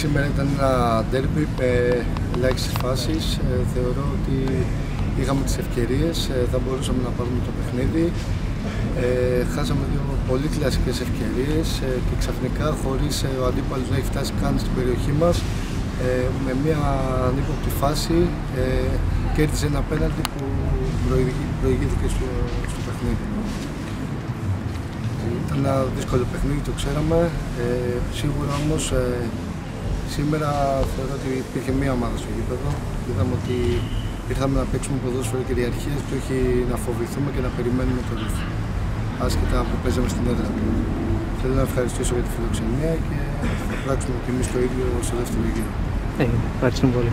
Σήμερα ήταν ένα ντέρμπι με ελάχιστε φάσεις. Ε, θεωρώ ότι είχαμε τις ευκαιρίες, ε, θα μπορούσαμε να πάρουμε το παιχνίδι. Ε, χάσαμε δύο πολύ κλασικές ευκαιρίες ε, και ξαφνικά χωρίς ε, ο αντίπαλος να έχει φτάσει καν στην περιοχή μας ε, με μια ανύποπτη φάση ε, κέρδισε ένα πέναλτι που προηγήθηκε στο, στο παιχνίδι. Ήταν ένα δύσκολο παιχνίδι, το ξέραμε. Ε, σίγουρα όμως ε, σήμερα θεωρώ ότι υπήρχε μία ομάδα στο γήπεδο. Είδαμε ότι ήρθαμε να παίξουμε ποδόσφαιρο κυριαρχίας και όχι να φοβηθούμε και να περιμένουμε το ρούφο. Άσχετα που παίζαμε στην έδρα του. Θέλω να ευχαριστήσω για τη φιλοξενία και θα πράξουμε και εμείς το ίδιο στο δεύτερο γύρο. Ε, ευχαριστούμε πολύ.